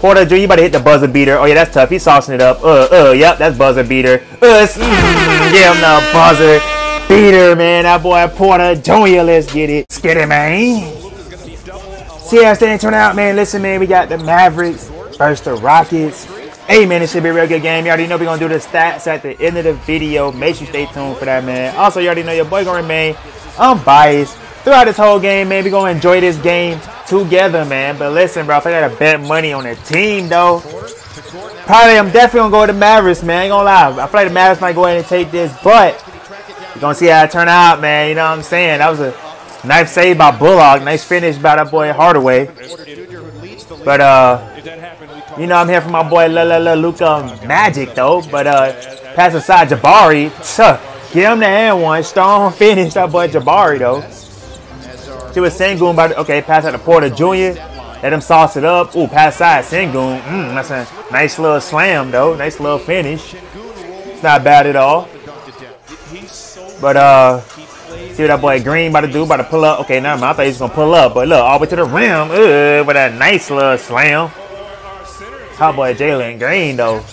Porter Jr., you about to hit the buzzer beater. Oh, yeah, that's tough. He's saucing it up. Uh, uh, yep, that's buzzer beater. Uh, give him the buzzer beater, man. That boy Porter Jr., let's get it. It, man. See how they turn out, man. Listen, man, we got the Mavericks versus the Rockets. Hey, man, it should be a real good game. You already know we're going to do the stats at the end of the video. Make sure you stay tuned for that, man. Also, you already know your boy going to remain unbiased throughout this whole game, man. We're going to enjoy this game together, man. But listen, bro, if I got to bet money on a team, though, probably I'm definitely to go with the Mavericks, man. I ain't to lie. I feel like the Mavericks might go ahead and take this, but you're to see how it turn out, man. You know what I'm saying? That was a nice save by Bullock. Nice finish by that boy Hardaway. But, uh, you know, I'm here for my boy La La La Luka Magic, though. But, uh, pass aside Jabari. Tuh, get him the hand one. Strong finish, that boy Jabari, though. Was Sengun about okay, pass out to Porter Jr. Let him sauce it up. Ooh, pass side Sengun. Mm, that's a nice little slam though. Nice little finish. It's not bad at all. But uh see what that boy Green about to do, about to pull up. Okay, now I thought he was gonna pull up, but look, all the way to the rim. Uh, with a nice little slam. Top boy Jalen Green though.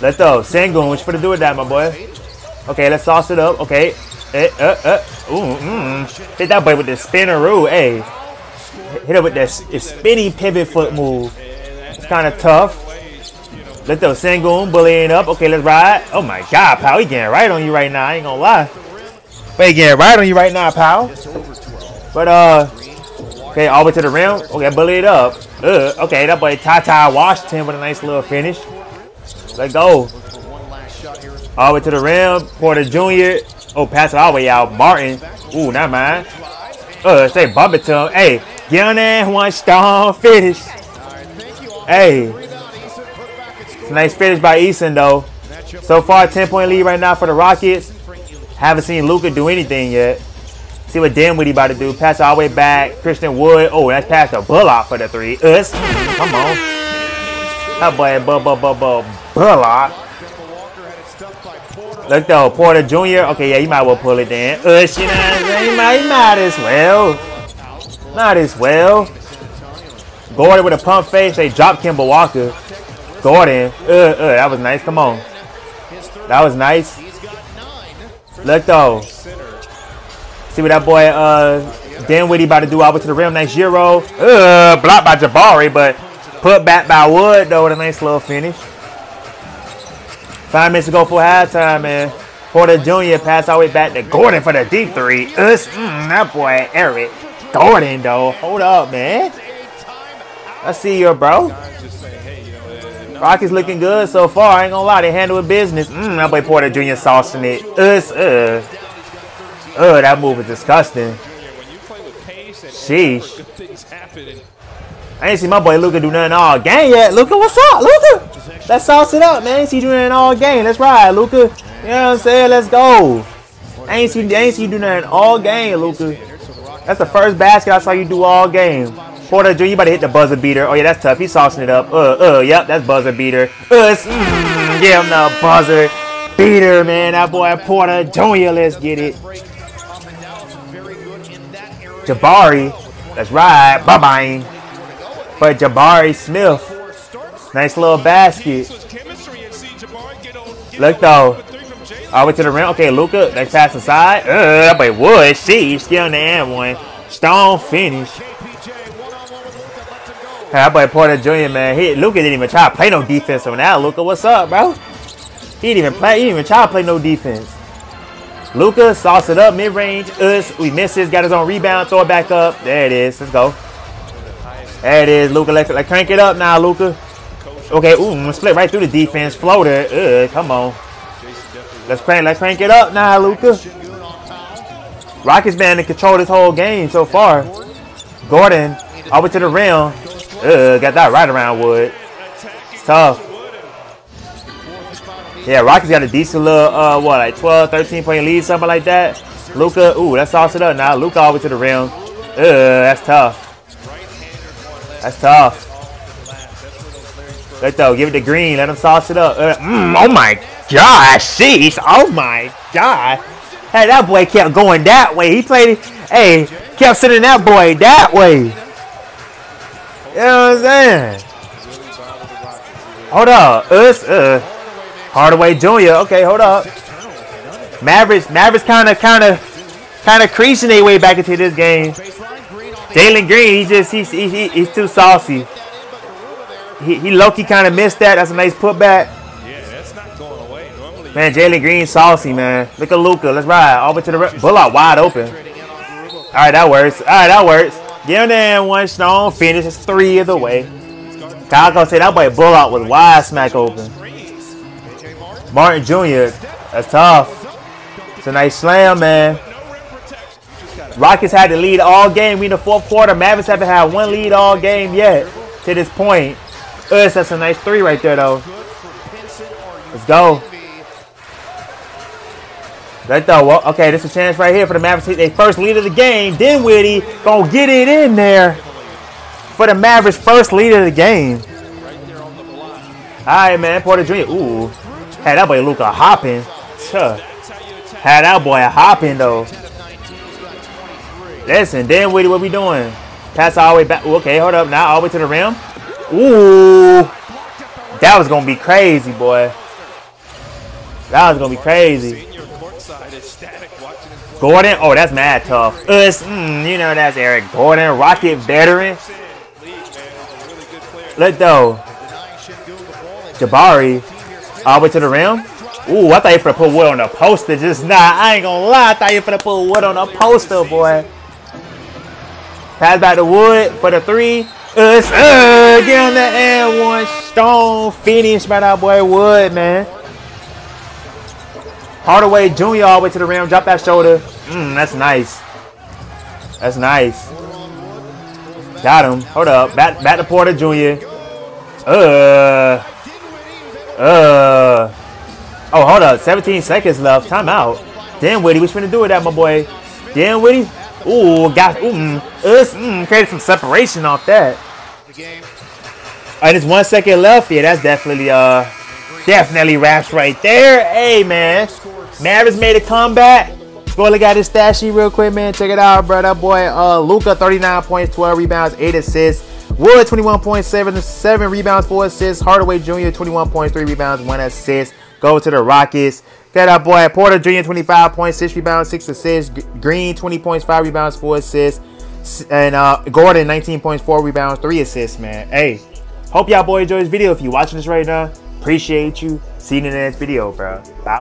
Let's go. Sengun, what you gonna do with that, my boy? Okay, let's sauce it up. Okay. Eh, uh, uh. Ooh, mm. Hit that boy with the spinner rule. Hey. Hit it with that spinning pivot foot move. It's kind of tough. Let those Sengun bullying up. Okay, let's ride. Oh my god, pal. He getting right on you right now. I ain't gonna lie. But he getting right on you right now, pal. But, uh, okay, all the way to the rim. Okay, bully it up. Uh, okay, that boy Tata Washington with a nice little finish. Let go. All the way to the rim. Porter Jr. Oh, pass it all the way out. Martin. Ooh, not mine. Uh, stay bump it to him. Hey, get on there. One strong finish. Hey. It's a nice finish by Eason, though. So far, 10-point lead right now for the Rockets. Haven't seen Luka do anything yet. See what Dinwiddie about to do. Pass all the way back. Christian Wood. Oh, that's past the Bullock for the three. Us. Come on. That boy, bu bu bu bu Bullock. Look though, Porter Jr. Okay, yeah, you might well pull it then. Ush, you know what I'm saying? You might, might as well. Not as well. Gordon with a pump face. They dropped Kemba Walker. Gordon. Uh, uh, that was nice. Come on. That was nice. Look though. See what that boy uh Dinwiddie about to do over to the rim. Nice Euro. Uh, blocked by Jabari, but put back by Wood though with a nice little finish. Five minutes to go for halftime, man. Porter Jr. pass all the way back to Gordon for the deep three. Us, mm, that boy, Eric Gordon, though. Hold up, man. I see you, bro. Rockies looking good so far. I ain't gonna lie, they handle business. Mm, that boy Porter Jr. saucing it. Us, uh. Uh, that move is disgusting. Sheesh. I ain't see my boy Luka do nothing all game yet. Luka, what's up, Luka? Let's sauce it up, man. Ain't See you doing all game. Let's ride, Luka. You know what I'm saying? Let's go. I ain't see, I ain't see you do nothing all game, Luka. That's the first basket I saw you do all game. Porter Jr., you about to hit the buzzer beater. Oh, yeah, that's tough. He's saucing it up. Uh, uh, yep, that's buzzer beater. Uh, mm, give him the buzzer beater, man. That boy Porter Jr., let's get it. Jabari, let's ride. Bye-bye. But Jabari Smith. Nice little basket. Look though. The way to the rim. Okay, Luka. Nice pass inside. Uh, boy Wood. She still in the end one. Strong finish. Hey, that boy Porter Jr. Man, he Luka didn't even try to play no defense on that. Luka, what's up, bro? He didn't even play. He didn't even try to play no defense. Luka sauce it up mid range. Us. We miss this. Got his own rebound. Throw it back up. There it is. Let's go. There it is, Luka. Let's crank it up now, Luka. Okay, ooh, split right through the defense. Floater. Ugh, come on. Let's crank, let's crank it up now, Luka. Rockets been in control this whole game so far. Gordon, over to the rim. Ugh, got that right around Wood. It's tough. Yeah, Rockets got a decent little, uh, what, like 12, 13 point lead, something like that. Luka, ooh, let's sauce it up now. Luka over to the rim. Ugh, that's tough. That's tough. Let though, give it to Green. Let him sauce it up. Uh, mm, oh my gosh, sheesh. Oh my god. Hey, that boy kept going that way. He played, hey, kept sending that boy that way. You know what I'm saying? Hold up. Us, uh, Hardaway Jr. Okay, hold up. Mavericks, Mavericks kind of, kind of, kind of creasing their way back into this game. Jalen Green, he just, he's, he, he's too saucy. He, he low-key kind of missed that. That's a nice putback. Man, Jalen Green saucy, man. Look at Luka. Let's ride. Over to the Bullock wide open. All right, that works. All right, that works. Get him in one stone. Finish. It's three of the way. Kyle gonna say that boy Bullock was wide smack open. Martin Jr. That's tough. It's a nice slam, man. Rockets had the lead all game. We in the fourth quarter. Mavericks haven't had one lead all game yet to this point. Us, that's a nice three right there, though. Let's go. Right though. Well, okay, this is a chance right here for the Mavericks. They first lead of the game. Dinwiddie gonna get it in there for the Mavericks' first lead of the game. All right, man. Porter Jr. Ooh, had that boy Luka hopping. Tuh. Had that boy hopping though. Listen, Dinwiddie, what we doing? Pass all the way back. Okay, hold up. Now all the way to the rim. Ooh, that was gonna be crazy, boy. That was gonna be crazy. Gordon, oh, that's mad tough. Mm, you know that's Eric Gordon, Rocket veteran. Let go. Jabari, all the way to the rim. Ooh, I thought you were gonna put wood on the poster. Just not. I ain't gonna lie. I thought you were gonna put wood on the poster, boy. Pass back to Wood for the three. Us, uh, get on the and one stone finish by that boy Wood, man. Hardaway Jr. all the way to the rim. Drop that shoulder. Mmm, that's nice. That's nice. Got him. Hold up. Back, back to Porter Jr. Uh. Uh. Oh, hold up. 17 seconds left. Timeout. Dinwiddie, what you finna do with that, my boy? Dan Dinwiddie? Ooh, got, ooh, mm, mm, created some separation off that. All right, there's one second left. Yeah, that's definitely, uh, definitely wraps right there. Hey, man. Mavericks made a comeback. Go look at his stat sheet real quick, man. Check it out, bro. That boy, uh, Luka, 39 points, 12 rebounds, 8 assists. Wood, 21.7, 7 rebounds, 4 assists. Hardaway Jr., 21.3 rebounds, 1 assist. Go to the Rockets. Got that boy Porter Jr. 25 points, 6 rebounds, 6 assists. Green 20 points, 5 rebounds, 4 assists. And uh, Gordon 19 points, 4 rebounds, 3 assists, man. Hey, hope y'all boy enjoy this video. If you're watching this right now, appreciate you. See you in the next video, bro. Bye.